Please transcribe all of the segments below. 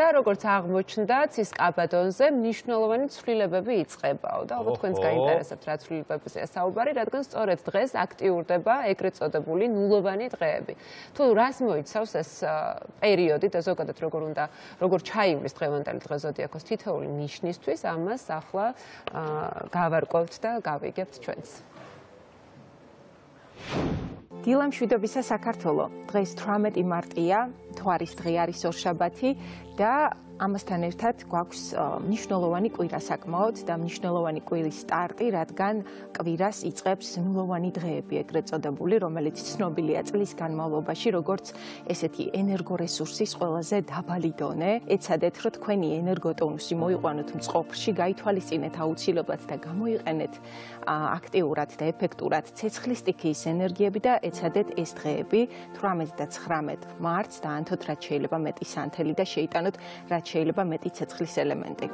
და როგორც აღმოჩნდა, ცის კაბადონზე მნიშვნელოვანი ცვლილებები იწყებაო და ალბათ თქვენს გაინტერესებთ რა ცვლილებებია საუბარი, რადგან სწორედ დღეს აქტიურდება ეგრეთ წოდებული ნულოვანი დღეები. თუ რას მოიცავს ეს პერიოდი და ზოგადად როგორ უნდა როგორ ჩაივლის დღევანდელი დღე ზოდიაქოს თითოეული ნიშნისთვის, ამას ახლა გავარკვევთ და გავიგებთ ჩვენს. დილამშვიდობისა საქართველო. დღეს 18 მარტია, თვარის დღე არის ორშაბათი და ამასთან ერთად გვაქვს მნიშვნელოვანი კვირა საკმაოდ და მნიშვნელოვანი კვირის სტარტი, რადგან კვირას იწყებს ნულოვანი დღეები, ეგრეთ წოდებული, რომელიც ცნობილია წლის განმავლობაში, როგორც ესეთი ენერგორესურსის ყველაზე დაბალი დონე. ეცადეთ, რომ თქვენი ენერგოტონუსი მოიყვანოთ მწყობრში, გაითვალისწინეთ აუცილებლად და გამოიყენეთ აქტიურად და ეფექტურად ცეცხლის სტიქიის ენერგიები და ეცადეთ ეს დღეები 18 და 19 მარტს დაანთოთ რაც შეიძლება მეტი სანთელი და შეიტანოთ რაც შეიძლება მეტი ცეცხლის ელემენტი.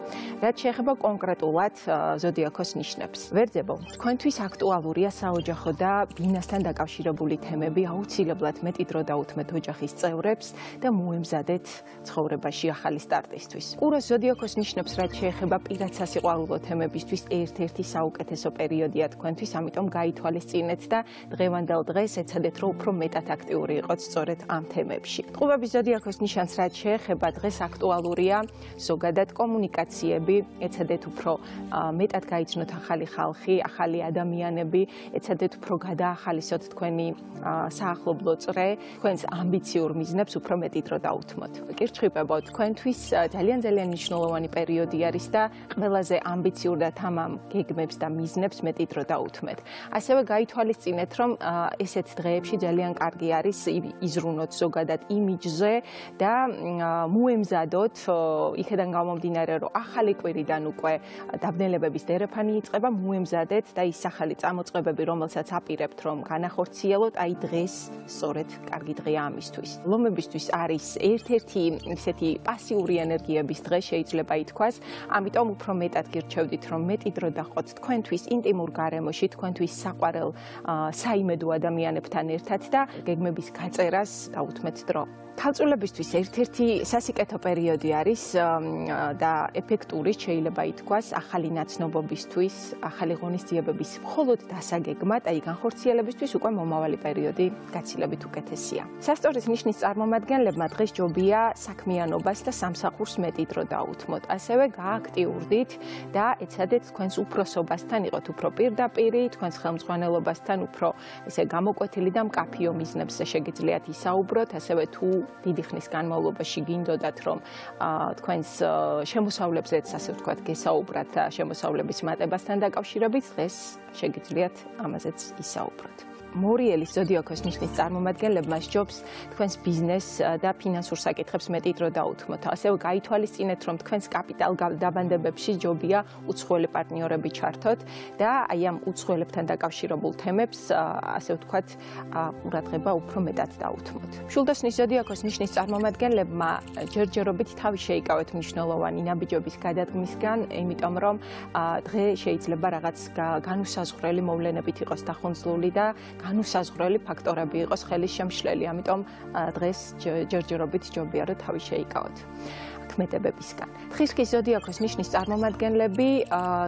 რაც შეეხება კონკრეტულად ზოდიაქოს ნიშნებს. ვერძებო, თქვენთვის აქტუალურია საოჯახო და ბინასთან დაკავშირებული თემები, აუცილებლად მეტი დრო დაუთმეთ ოჯახის წევრებს და მოემზადეთ ცხოვრებაში ახალი სტარტისთვის. ყუროს ზოდიაქოს ნიშნებს რაც შეეხება პირად სასიყვარულო თემებისთვის ერთ-ერთი საუკეთესო პერიოდია თქვენთვის, ამიტომ გაითვალისწინეთ და დღევანდელ დღეს ეცადეთ რომ უფრო მეტად აქტიური იყოთ სწორედ ამ თემებში. ყურების ზოდიაქოს ნიშანს რაც შეეხება დღეს აქტუალურია და ზოგადად კომუნიკაციები, ეცადეთ უფრო მეტად გაიცნოთ ახალი ხალხი, ახალი ადამიანები, ეცადეთ უფრო გადაახალისოთ თქვენი საახლობლო წრე, თქვენს ამბიციურ მიზნებს უფრო მეტი დრო დაუთმოთ. კირჩხიბებო, თქვენთვის ძალიან ძალიან მნიშვნელოვანი პერიოდი არის და ყველაზე ამბიციურ და თამამ გეგმებს და მიზნებს მეტი დრო დაუთმეთ. ასევე გაითვალისწინეთ, რომ ესეთ დღეებში ძალიან კარგი არის იზრუნოთ ზოგადად იმიჯზე და მოემზადოთ იქედან გამომდინარე, რომ ახალი კვირიდან უკვე დაბნელებების დერეფანი იწყება, მოემზადეთ და ის ახალი წამოწყებები, რომელსაც აპირებთ, რომ განახორციელოთ, აი დღეს სწორედ კარგი დღეა ამისთვის. ლომებისთვის არის ერთ-ერთი ისეთი პასიური ენერგიების დღე, შეიძლება ითქვას, ამიტომ უფრო მეტად გირჩევდით, რომ მეტი დრო დაყოთ თქვენთვის ინტიმურ გარემოში, თქვენთვის საყვარელ საიმედო ადამიანებთან ერთად და გეგმების გაწერას დაუთმეთ დრო. თავწულებისთვის ერთ-ერთი სასიკეთო პერიოდი არის და ეფექტური შეიძლება ითქვას ახალი ნაცნობობისთვის, ახალი ღონისძიებების მხოლოდ დასაგეგმად, აი განხორციელებისთვის უკვე მომავალი პერიოდი გაცილებით უკეთესია. სასტორის ნიშნის წარმომადგენლებმა დღეს ჯობია საქმიანობას და სამსახურს მეტი დრო დაუთმოთ. ასევე გააქტიურდით და ეცადეთ თქვენს უფროსობასთან იყოთ უფრო პირდაპირი, თქვენს ხელმძღვანელობასთან უფრო ესე გამოკვეთილი და მკაფიო მიზნებზე შეგიძლიათ ისაუბროთ, ასევე თუ დიდი ხნის განმავლობაში გინდოდათ რომ თქვენს შემოსავლებზეც ასე ვთქვათ გესაუბრათ შემოსავლების მატებასთან დაკავშირებით დღეს შეგიძლიათ ამაზეც ისაუბროთ მორიელის ზოდიაქოს ნიშნის წარმომადგენლებმა ჯობს თქვენს ბიზნეს და ფინანსურ საკითხებს მეტი დრო დაუთმოთ. ასევე გაითვალისწინეთ, რომ თქვენს კაპიტალ დაბანდებებში ჯობია უცხოელი პარტნიორები ჩართოთ და აი ამ უცხოელებთან დაკავშირებულ თემებს, ასე ვთქვათ, ყურადღება უფრო მეტად დაუთმოთ. შულდასნის ზოდიაქოს ნიშნის წარმომადგენლებმა ჯერჯერობით თავი შეიკავეთ მნიშვნელოვანი ნაბიჯობის გადადგმისგან, იმიტომ რომ დღე შეიძლება რაღაც განუსაზღვრელი მოვლენებით იყოს დახონძლული და განუსაზღვრელი ფაქტორები იყოს ხელის შემშლელი, ამიტომ დღეს ჯერჯერობით ჯობია რომ თავი შეიკავოთ. ქმედებებისგან. თხისკის ზოდიაქოს ნიშნის წარმომადგენლები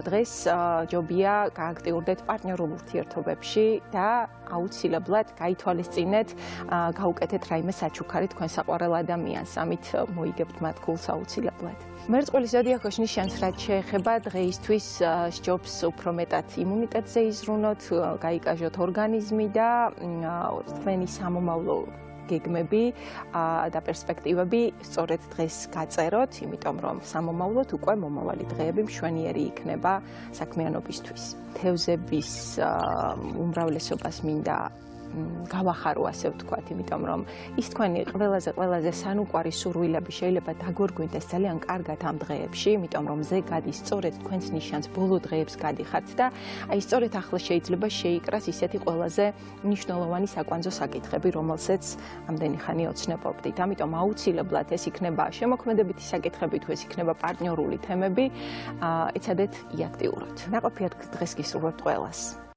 დღეს ჯობია გააქტიურდეთ პარტნიორულ ურთიერთობებში და აუცილებლად გაითვალისწინეთ, გაუკეთეთ რაიმე საჩუქარი თქვენ საყვარელ ადამიანს, ამით მოიგებთ მათ გულს აუცილებლად. მერწყვილის ზოდიაქოს ნიშანს რაც შეეხება დღეისთვის ჯობს უფრო მეტად იმუნიტეტზე იზრუნოთ, გაიკაჟოთ ორგანიზმი და თქვენი სამომავლო გეგმები და პერსპექტივები სწორედ დღეს გაწეროთ, იმიტომ რომ სამომავლოდ უკვე მომავალი დღეები მშვენიერი იქნება საქმიანობისთვის. თევზების უმრავლესობას მინდა გავახარო ასე ვთქვათ, იმიტომ რომ ის თქვენი ყველაზე ყველაზე სანუკვარი სურვილები შეიძლება დაგორგვინდეს ძალიან კარგად ამ დღეებში, იმიტომ რომ ზე გადის სწორედ თქვენს ნიშანს ბოლო დღეებს გადიხართ და აი სწორედ ახლა შეიძლება შეიკრას ისეთი ყველაზე მნიშვნელოვანი საკვანძო საკითხები, რომელსაც ამდენი ხანი ოცნებობდით. ამიტომ აუცილებლად ეს იქნება შემოქმედებითი საკითხები თუ ეს იქნება პარტნიორული თემები, ეცადეთ იაქტიუროთ. ნაყოფიერ დღეს გისურვებთ ყველას.